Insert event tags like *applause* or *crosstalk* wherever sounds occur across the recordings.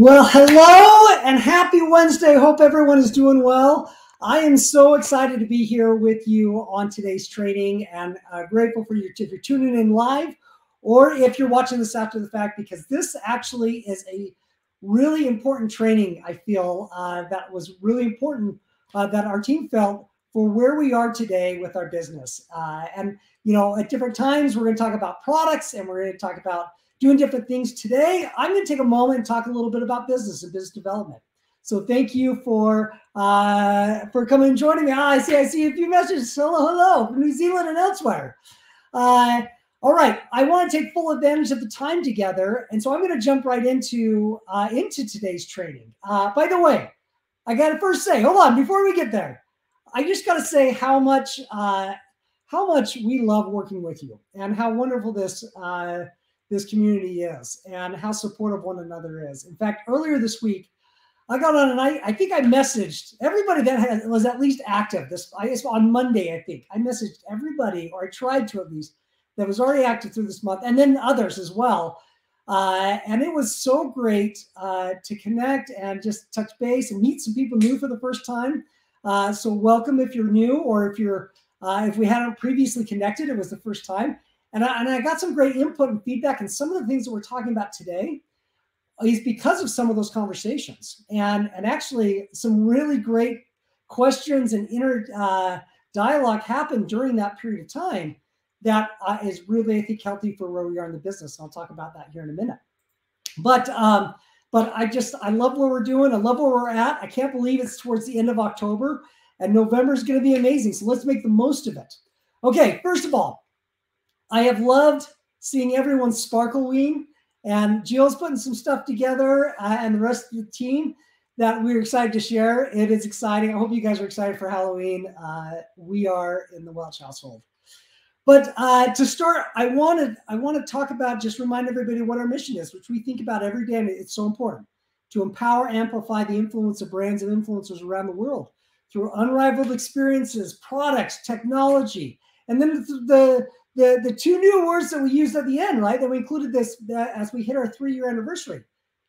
Well, hello and happy Wednesday. Hope everyone is doing well. I am so excited to be here with you on today's training and uh, grateful for you if you're tuning in live or if you're watching this after the fact, because this actually is a really important training, I feel, uh, that was really important uh, that our team felt for where we are today with our business. Uh, and, you know, at different times, we're going to talk about products and we're going to talk about doing different things. Today, I'm going to take a moment and talk a little bit about business and business development. So thank you for uh, for coming and joining me. Ah, I see I see a few messages. Hello, hello from New Zealand and elsewhere. Uh, all right, I want to take full advantage of the time together, and so I'm going to jump right into uh, into today's training. Uh, by the way, I got to first say, hold on, before we get there, I just got to say how much uh, how much we love working with you and how wonderful this uh, this community is and how supportive one another is. In fact, earlier this week, I got on and I, I think I messaged everybody that has, was at least active. This I guess on Monday, I think I messaged everybody, or I tried to at least, that was already active through this month, and then others as well. Uh, and it was so great uh, to connect and just touch base and meet some people new for the first time. Uh, so welcome if you're new, or if you're uh, if we hadn't previously connected, it was the first time. And I, and I got some great input and feedback. And some of the things that we're talking about today is because of some of those conversations. And, and actually, some really great questions and inner uh, dialogue happened during that period of time that uh, is really, I think, healthy for where we are in the business. And I'll talk about that here in a minute. But um, but I just I love where we're doing. I love where we're at. I can't believe it's towards the end of October, and November is going to be amazing. So let's make the most of it. Okay, first of all, I have loved seeing everyone sparkle wean, and Jill's putting some stuff together, uh, and the rest of the team that we're excited to share. It is exciting. I hope you guys are excited for Halloween. Uh, we are in the Welch household. But uh, to start, I wanted I want to talk about just remind everybody what our mission is, which we think about every day, and it's so important to empower, amplify the influence of brands and influencers around the world through unrivaled experiences, products, technology, and then the the the two new words that we used at the end, right? That we included this as we hit our three year anniversary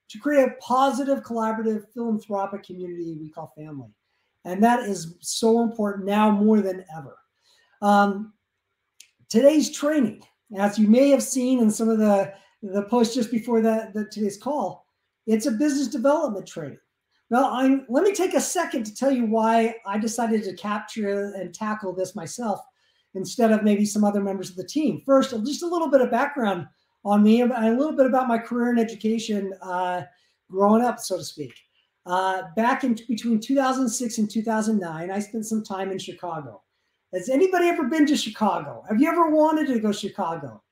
to create a positive, collaborative, philanthropic community we call family, and that is so important now more than ever. Um, today's training, as you may have seen in some of the the posts just before that today's call, it's a business development training. Well, I'm, let me take a second to tell you why I decided to capture and tackle this myself instead of maybe some other members of the team. First, just a little bit of background on me and a little bit about my career in education uh, growing up, so to speak. Uh, back in between 2006 and 2009, I spent some time in Chicago. Has anybody ever been to Chicago? Have you ever wanted to go to Chicago?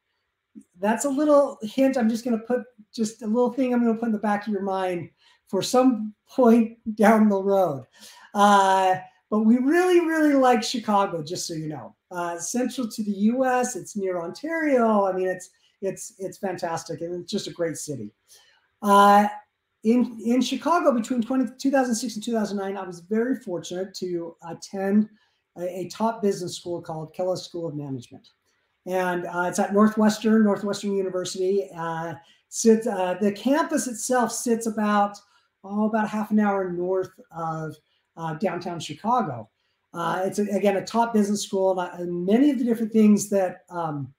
That's a little hint. I'm just going to put just a little thing I'm going to put in the back of your mind for some point down the road. Uh, but we really, really like Chicago, just so you know. Uh, central to the U.S. It's near Ontario. I mean, it's it's it's fantastic, and it's just a great city. Uh, in in Chicago, between 20, 2006 and 2009, I was very fortunate to attend a, a top business school called Kellogg School of Management, and uh, it's at Northwestern Northwestern University. Uh, sits uh, the campus itself sits about oh about half an hour north of uh, downtown Chicago. Uh, it's a, again a top business school, and, and, many of the different things that um,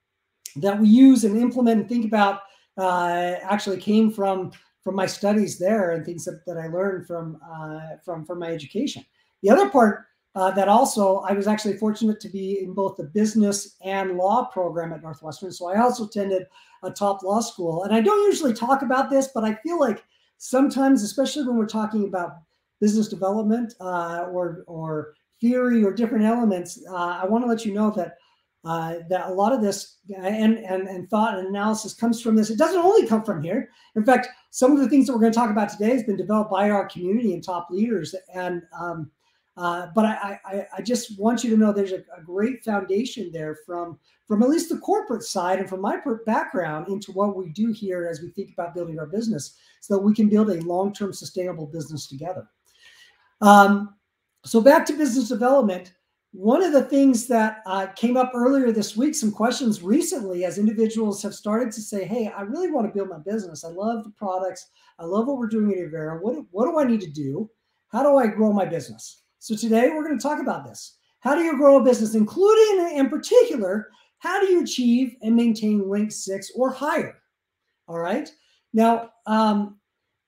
that we use and implement and think about uh, actually came from from my studies there and things that, that I learned from uh, from from my education. The other part uh, that also I was actually fortunate to be in both the business and law program at Northwestern. So I also attended a top law school, and I don't usually talk about this, but I feel like sometimes, especially when we're talking about business development uh, or or theory or different elements, uh, I want to let you know that uh, that a lot of this and, and and thought and analysis comes from this. It doesn't only come from here. In fact, some of the things that we're going to talk about today has been developed by our community and top leaders. And um, uh, but I, I, I just want you to know there's a, a, great foundation there from from at least the corporate side and from my background into what we do here as we think about building our business, so that we can build a long-term sustainable business together. Um, so back to business development. one of the things that uh, came up earlier this week, some questions recently, as individuals have started to say, "Hey, I really want to build my business. I love the products. I love what we're doing at Everra. What what do I need to do? How do I grow my business?" So today we're going to talk about this. How do you grow a business, including in particular, how do you achieve and maintain rank six or higher? All right. Now, um,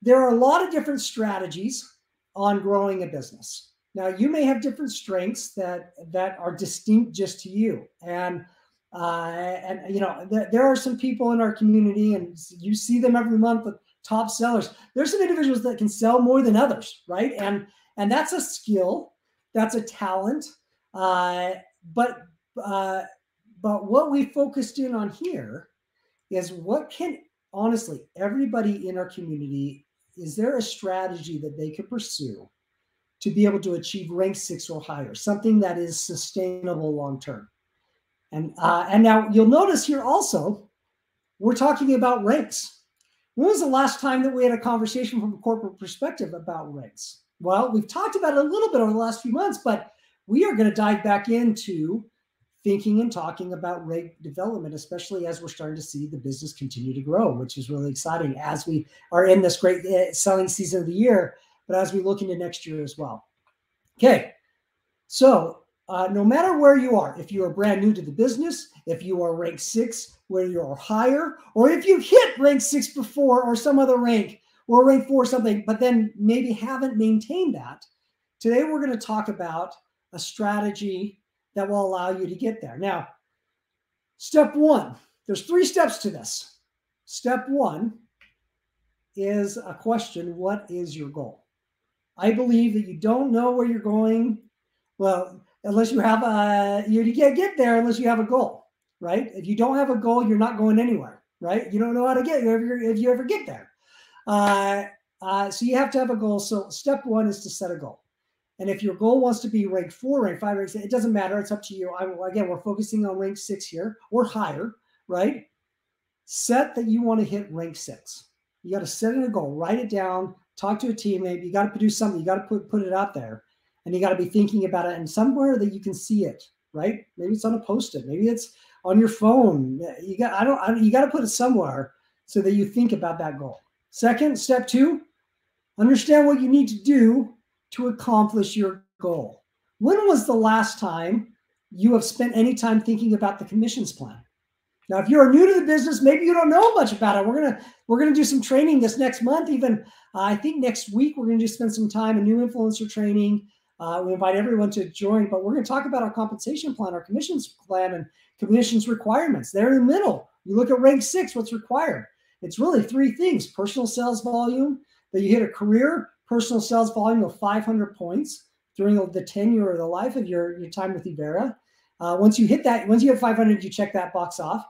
there are a lot of different strategies on growing a business. Now, you may have different strengths that that are distinct just to you, and uh, and you know th- there are some people in our community, and you see them every month top sellers. There's some individuals that can sell more than others, right? And and that's a skill, that's a talent. Uh, but uh, but what we focused in on here is what can honestly everybody in our community is there a strategy that they could pursue to be able to achieve rank six or higher, something that is sustainable long term. And uh, and now you'll notice here also, we're talking about ranks. When was the last time that we had a conversation from a corporate perspective about ranks? Well, we've talked about it a little bit over the last few months, but we are going to dive back into thinking and talking about rank development, especially as we're starting to see the business continue to grow, which is really exciting as we are in this great uh, selling season of the year but as we look into next year as well. Okay, so uh, no matter where you are, if you are brand new to the business, if you are rank six, where you are higher, or if you hit rank six before or some other rank or rank four or something, but then maybe haven't maintained that, today we're going to talk about a strategy that will allow you to get there. Now, step one, there's three steps to this. Step one is a question What is your goal? I believe that you don't know where you're going. Well, unless you have a, you can't get there unless you have a goal, right? If you don't have a goal, you're not going anywhere, right? You don't know how to get there if you ever get there. Uh, uh, so you have to have a goal. So step one is to set a goal. And if your goal wants to be rank four, rank five, rank six, it doesn't matter. It's up to you. I, again, we're focusing on rank six here or higher, right? Set that you want to hit rank six. You got to set in a goal, write it down, talk to a teammate. You got to produce something. You got to put put it out there, and you got to be thinking about it and somewhere that you can see it. Right? Maybe it's on a post-it. Maybe it's on your phone. You got. I don't. I, you got to put it somewhere so that you think about that goal. Second, step two, understand what you need to do to accomplish your goal. When was the last time you have spent any time thinking about the commissions plan? Now, if you're new to the business, maybe you don't know much about it. We're gonna we're gonna do some training this next month. Even uh, I think next week we're gonna just spend some time in new influencer training. Uh, we invite everyone to join, but we're gonna talk about our compensation plan, our commissions plan, and commissions requirements. They're in the middle. You look at rank six. What's required? It's really three things: personal sales volume that you hit a career personal sales volume of 500 points during the tenure or the life of your your time with Everra. Uh, once you hit that, once you hit 500, you check that box off.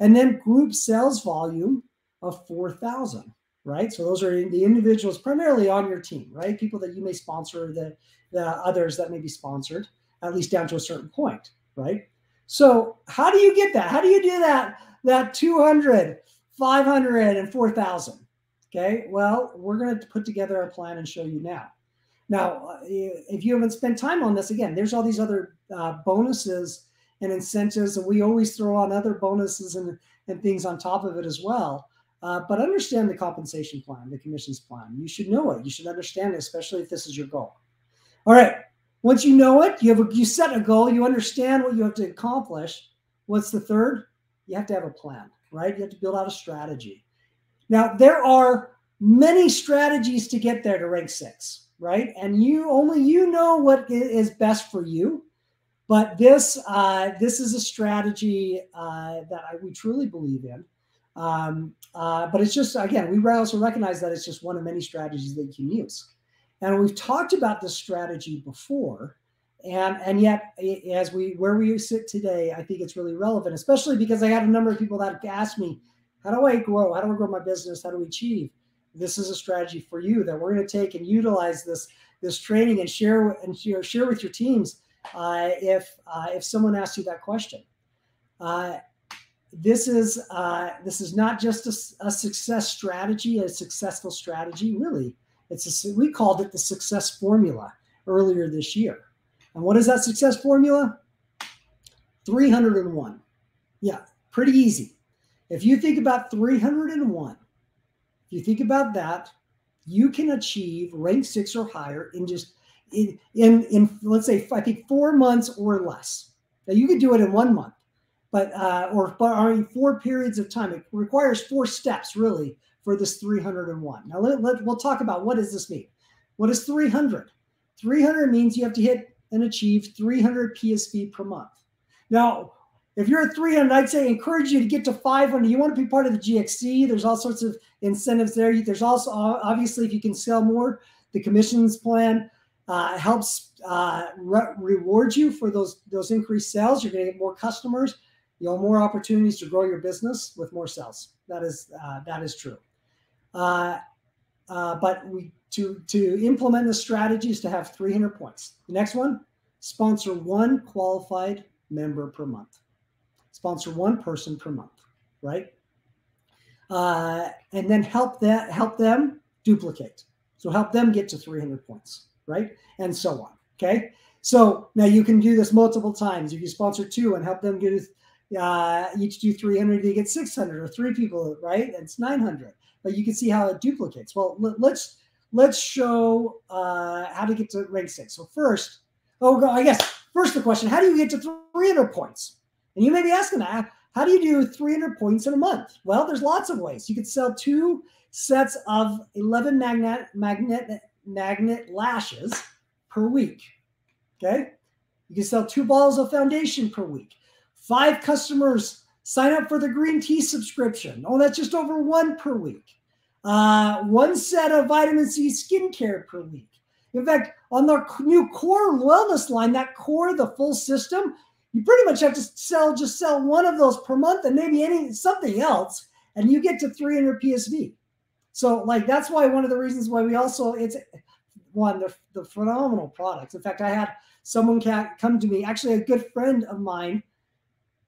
And then group sales volume of 4,000, right? So those are the individuals primarily on your team, right? People that you may sponsor, the, the others that may be sponsored, at least down to a certain point, right? So how do you get that? How do you do that? That 200, 500, and 4,000. Okay. Well, we're going to put together a plan and show you now. Now, uh, if you haven't spent time on this, again, there's all these other uh, bonuses and incentives, and we always throw on other bonuses and, and things on top of it as well. Uh, but understand the compensation plan, the commissions plan. You should know it. You should understand it, especially if this is your goal. All right. Once you know it, you have a, you set a goal. You understand what you have to accomplish. What's the third? You have to have a plan, right? You have to build out a strategy. Now there are many strategies to get there to rank six right? And you only you know what is best for you. But this uh, this is a strategy uh, that I, we truly believe in. Um, uh, but it's just again, we also recognize that it's just one of many strategies that you can use. And we've talked about this strategy before, and and yet as we where we sit today, I think it's really relevant, especially because I had a number of people that asked me, "How do I grow? How do I grow my business? How do we achieve?" this is a strategy for you that we're going to take and utilize this this training and share and share, share with your teams uh, if uh, if someone asks you that question. Uh, this is uh, this is not just a, a, success strategy, a successful strategy. Really, it's a, we called it the success formula earlier this year. And what is that success formula? 301. Yeah, pretty easy. If you think about 301, if you think about that, you can achieve rank six or higher in just in in, let's say I think four months or less. Now you could do it in one month, but uh, or, or four periods of time. It requires four steps really for this 301. Now let, let, we'll talk about what does this mean. What is 300? 300 means you have to hit and achieve 300 PSV per month. Now, if you're at 300, I'd say encourage you to get to 500. You want to be part of the GXC. There's all sorts of incentives there. There's also obviously if you can sell more, the commissions plan uh, helps uh, re- reward you for those those increased sales. You're going to get more customers. You'll have more opportunities to grow your business with more sales. That is uh, that is true. Uh, uh, but we to to implement the strategies to have 300 points. The next one, sponsor one qualified member per month sponsor one person per month, right? Uh, and then help that help them duplicate. So help them get to 300 points, right? And so on. Okay. So now you can do this multiple times. If you sponsor two and help them get uh, each do 300, you get 600 or three people, right? It's 900. But you can see how it duplicates. Well, let's let's show uh, how to get to rank six. So first, oh, I guess first the question: How do you get to 300 points? And you may be asking that, how do you do 300 points in a month? Well, there's lots of ways. You could sell two sets of 11 magnet magnet magnet lashes per week. Okay? You can sell two bottles of foundation per week. Five customers sign up for the green tea subscription. Oh, that's just over one per week. Uh, one set of vitamin C skincare per week. In fact, on the new core wellness line, that core, the full system, you pretty much have to sell just sell one of those per month and maybe any something else and you get to 300 psv so like that's why one of the reasons why we also it's one the, the phenomenal products in fact i had someone come to me actually a good friend of mine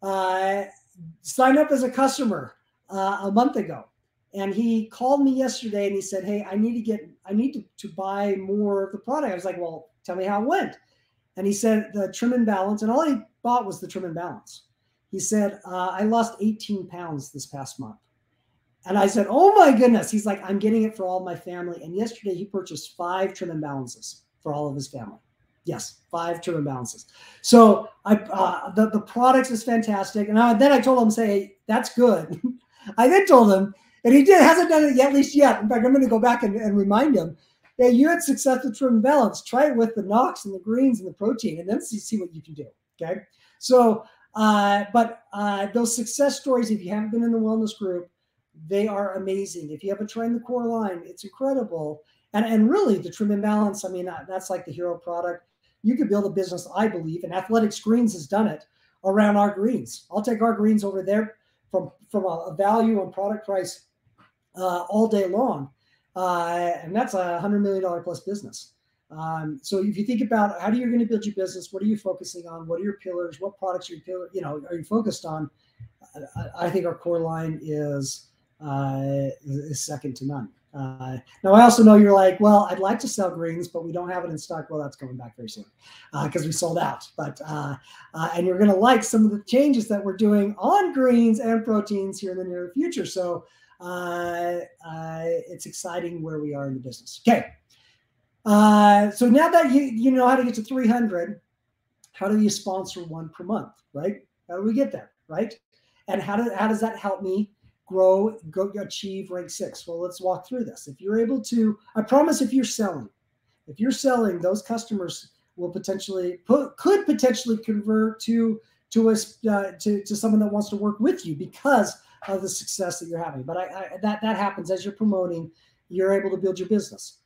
uh, sign up as a customer uh, a month ago and he called me yesterday and he said hey i need to get i need to, to buy more of the product i was like well tell me how it went and he said the trim and balance and all he bought was the trim and balance. He said, uh, I lost 18 pounds this past month. And I said, Oh my goodness. He's like, I'm getting it for all my family. And yesterday he purchased five trim and balances for all of his family. Yes, five trim and balances. So I uh, the, the products is fantastic. And I, then I told him, say, that's good. *laughs* I then told him, and he did hasn't done it yet, at least yet. In fact, I'm going to go back and, and remind him. Yeah, you had success with trim and balance. Try it with the Knox and the greens and the protein, and then see, see what you can do. Okay. So, uh, but uh, those success stories, if you haven't been in the wellness group, they are amazing. If you haven't tried the core line, it's incredible. And, and really, the trim and balance, I mean, that's like the hero product. You could build a business, I believe, and Athletics Greens has done it around our greens. I'll take our greens over there from, from a, value and product price uh, all day long. Uh, and that's a $100 million plus business. Um, so if you think about how do you going to build your business, what are you focusing on? What are your pillars? What products are you you know are you focused on? I, I think our core line is uh, is second to none. Uh, now I also know you're like, well, I'd like to sell greens, but we don't have it in stock. Well, that's coming back very soon because uh, we sold out. But uh, uh, and you're going to like some of the changes that we're doing on greens and proteins here in the near future. So uh, it's exciting where we are in the business. Okay. Uh, so now that you you know how to get to 300, how do you sponsor one per month, right? How do we get there, right? And how, do, how does that help me grow, go achieve rank six? Well, let's walk through this. If you're able to, I promise if you're selling, if you're selling, those customers will potentially put, could potentially convert to to us uh, to, to someone that wants to work with you because of the success that you're having. But I, I, that that happens as you're promoting, you're able to build your business.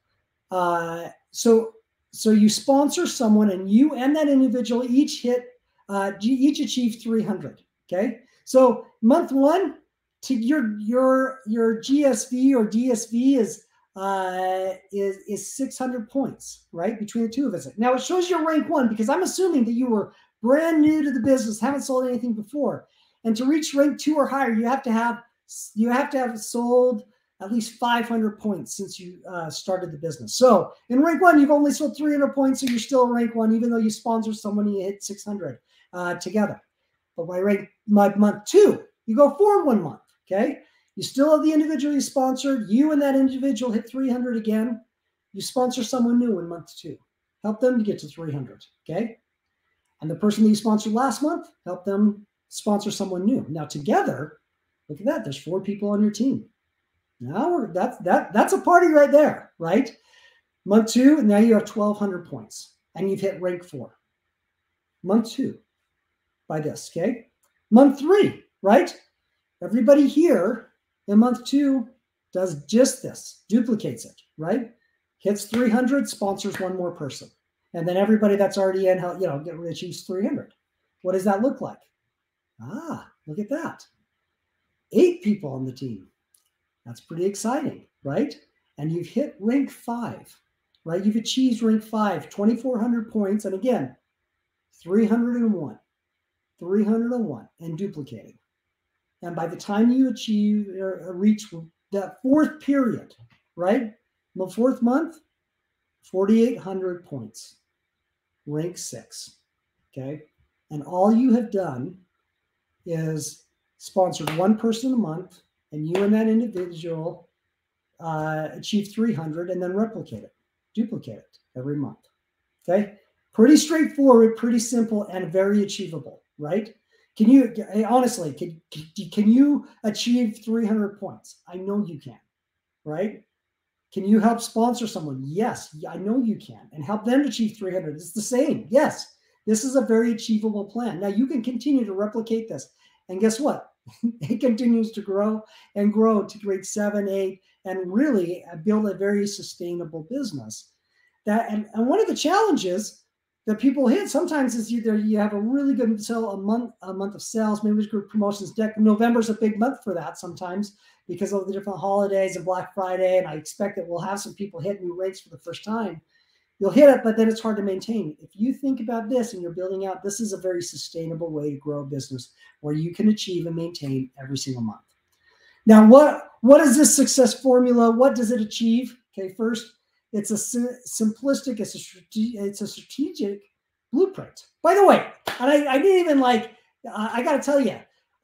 Uh, so so you sponsor someone and you and that individual each hit uh, each achieve 300 okay so month one to your your your gsv or dsv is uh is is 600 points right between the two of us now it shows your rank one because i'm assuming that you were brand new to the business haven't sold anything before and to reach rank two or higher you have to have you have to have sold at least 500 points since you uh, started the business. So in rank one, you've only sold 300 points, so you're still rank one, even though you sponsor someone, and you hit 600 uh, together. But by rank my month two, you go forward one month. Okay, you still have the individual you sponsored. You and that individual hit 300 again. You sponsor someone new in month two. Help them to get to 300. Okay, and the person that you sponsored last month, help them sponsor someone new. Now together, look at that. There's four people on your team. Now we're that's that that's a party right there, right? Month two, and now you have 1,200 points, and you've hit rank four. Month two, by this, okay? Month three, right? Everybody here in month two does just this, duplicates it, right? Hits 300, sponsors one more person. And then everybody that's already in, you know, achieves 300. What does that look like? Ah, look at that. Eight people on the team. That's pretty exciting, right? And you've hit rank five, right? You've achieved rank five, 2,400 points. And again, 301, 301, and duplicating. And by the time you achieve or reach that fourth period, right? The fourth month, 4,800 points, rank six. Okay. And all you have done is sponsored one person a month, and you and that individual uh, achieve 300 and then replicate it, duplicate it every month. Okay. Pretty straightforward, pretty simple, and very achievable, right? Can you eh, honestly can can you achieve 300 points? I know you can, right? Can you help sponsor someone? Yes, I know you can, and help them achieve 300. It's the same. Yes, this is a very achievable plan. Now you can continue to replicate this, and guess what? *laughs* it continues to grow and grow to grade seven, eight, and really uh, build a very sustainable business. That and, and one of the challenges that people hit. Sometimes is either you have a really good sell a month a month of sales maybe group promotions. Deck november's a big month for that sometimes because of the different holidays and black friday and i expect that we'll have some people hit new rates for the first time. You'll hit it but then it's hard to maintain. If you think about this and you're building out this is a very sustainable way to grow a business where you can achieve and maintain every single month. Now what what is this success formula? What does it achieve? Okay first it's a simplistic, it's a, it's a strategic blueprint. By the way, and I, I didn't even like, I got to tell you,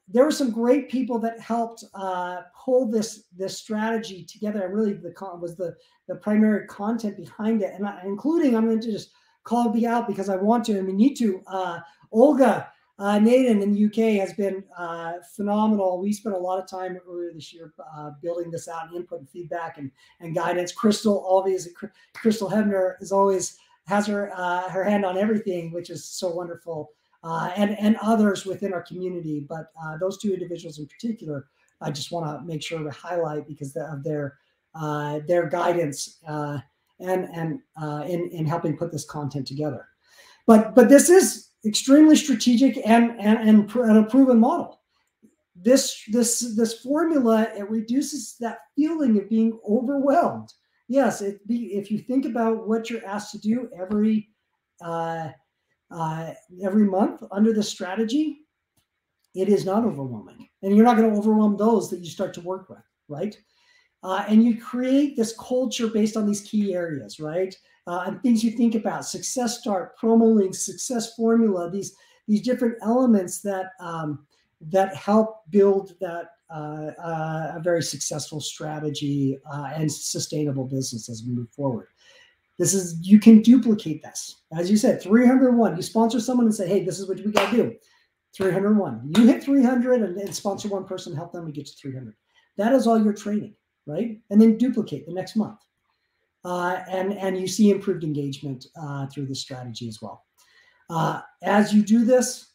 there were some great people that helped uh, pull this this strategy together. And really, the con was the the primary content behind it, and I, including I'm going to just call me out because I want to and we need to. Uh, Olga uh, Nathan in the UK has been uh, phenomenal. We spent a lot of time earlier this year uh, building this out and input and feedback and, and guidance. Crystal, always Crystal Hebner is always has her uh, her hand on everything, which is so wonderful. Uh, and and others within our community, but uh, those two individuals in particular, I just want to make sure to highlight because of their their guidance and and in in helping put this content together. But but this is extremely strategic and, and, and, and a proven model. This, this, this formula, it reduces that feeling of being overwhelmed. Yes, it be, if you think about what you're asked to do every, uh, uh, every month under the strategy, it is not overwhelming. And you're not going to overwhelm those that you start to work with, right? Uh, and you create this culture based on these key areas, right? Uh, and things you think about: success start, promo links, success formula. These these different elements that um, that help build that uh, uh a very successful strategy uh, and sustainable business as we move forward. This is you can duplicate this, as you said, 301. You sponsor someone and say, "Hey, this is what we got to do." 301. You hit 300 and, and sponsor one person, help them, and get to 300. That is all your training right? And then duplicate the next month. Uh, and, and you see improved engagement uh, through this strategy as well. Uh, as you do this,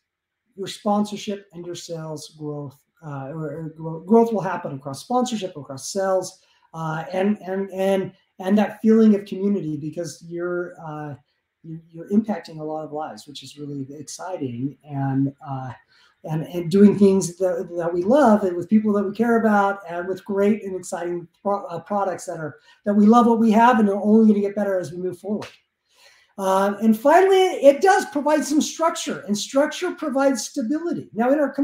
your sponsorship and your sales growth uh, or, or, growth will happen across sponsorship, across sales, uh, and and and and that feeling of community because you're uh, you're impacting a lot of lives, which is really exciting and and, and doing things that, that we love and with people that we care about and with great and exciting pro- uh, products that are that we love what we have and are only going to get better as we move forward. Uh, and finally, it does provide some structure, and structure provides stability. Now, in our,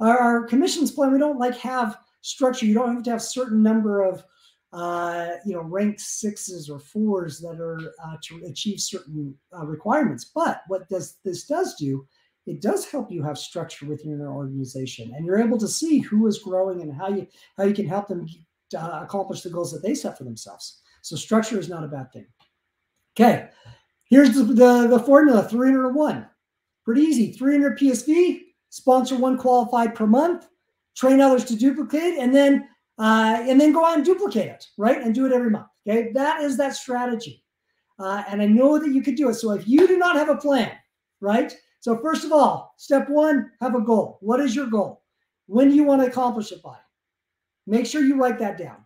our, our commissions plan, we don't like have structure. You don't have to have certain number of uh, you know, rank sixes or fours that are uh, to achieve certain uh, requirements. But what does this does do? It does help you have structure within your organization, and you're able to see who is growing and how you how you can help them uh, accomplish the goals that they set for themselves. So structure is not a bad thing. Okay, here's the the, the formula: 301. Pretty easy. 300 PSV. Sponsor one qualified per month. Train others to duplicate, and then uh, and then go out and duplicate it, right? And do it every month. Okay, that is that strategy. Uh, and I know that you could do it. So if you do not have a plan, right? So first of all, step one, have a goal. What is your goal? When do you want to accomplish it by? Make sure you write that down.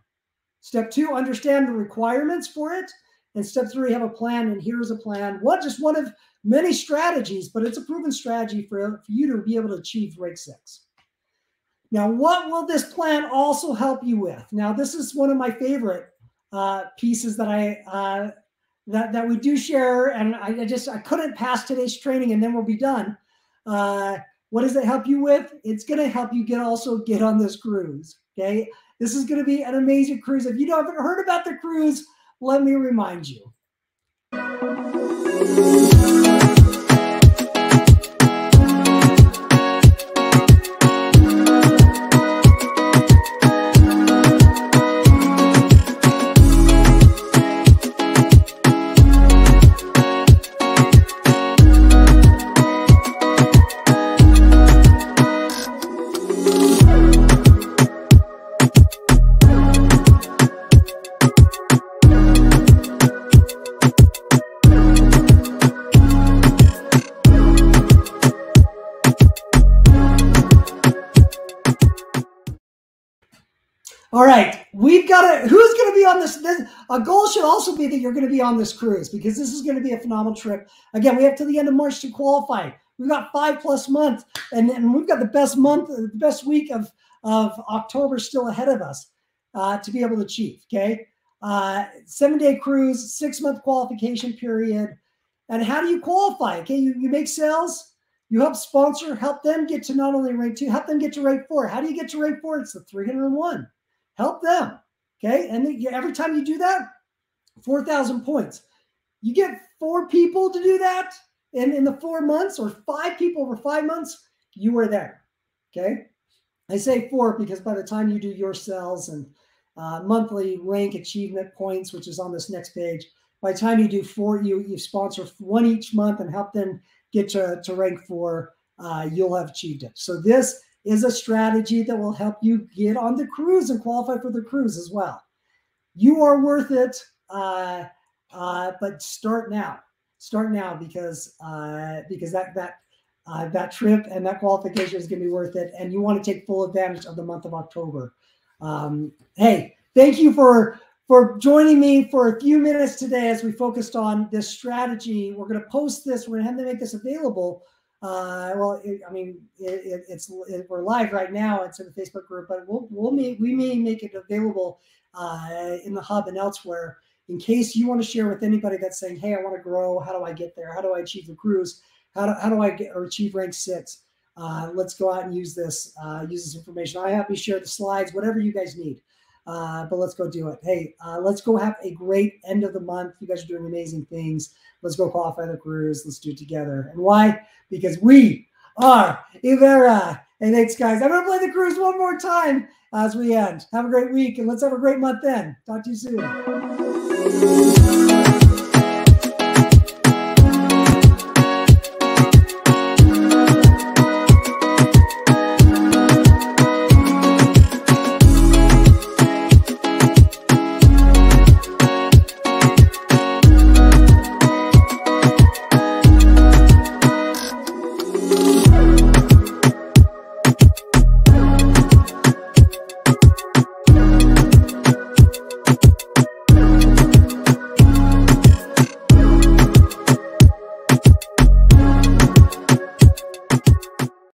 Step two, understand the requirements for it. And step three, have a plan. And here's a plan. What just one of many strategies, but it's a proven strategy for, for you to be able to achieve rank six. Now, what will this plan also help you with? Now, this is one of my favorite uh, pieces that I uh, that that we do share, and I, I, just I couldn't pass today's training, and then we'll be done. Uh, what does it help you with? It's going to help you get also get on this cruise. Okay, this is going to be an amazing cruise. If you haven't heard about the cruise, let me remind you. We've got to. Who's going to be on this, this? A goal should also be that you're going to be on this cruise because this is going to be a phenomenal trip. Again, we have to the end of March to qualify. We've got five plus months, and, and we've got the best month, the best week of of October still ahead of us uh, to be able to achieve. Okay, uh, seven day cruise, six month qualification period, and how do you qualify? Okay, you you make sales. You help sponsor, help them get to not only rank two, help them get to rank four. How do you get to rank four? It's the 301 help them. Okay. And every time you do that, 4,000 points. You get four people to do that in, in the four months or five people over five months, you are there. Okay. I say four because by the time you do your cells and uh, monthly rank achievement points, which is on this next page, by the time you do four, you you sponsor one each month and help them get to, to rank four, uh, you'll have achieved it. So this is a strategy that will help you get on the cruise and qualify for the cruise as well. You are worth it, uh, uh, but start now. Start now because uh, because that that uh, that trip and that qualification is going to be worth it, and you want to take full advantage of the month of October. Um, hey, thank you for for joining me for a few minutes today as we focused on this strategy. We're going to post this. We're going to have to make this available uh, well, it, I mean, it, it, it's we're live right now. It's in the Facebook group, but we'll we'll we may make it available uh, in the hub and elsewhere in case you want to share with anybody that's saying, "Hey, I want to grow. How do I get there? How do I achieve the cruise? How do, how do I get or achieve rank six? Uh, let's go out and use this uh, use this information. I'm happy to share the slides, whatever you guys need. Uh, but let's go do it. Hey, uh, let's go have a great end of the month. You guys are doing amazing things. Let's go qualify the cruise. Let's do it together. And why? Because we are Everra. Hey, thanks, guys. I'm going to play the cruise one more time as we end. Have a great week and let's have a great month then. Talk to you soon.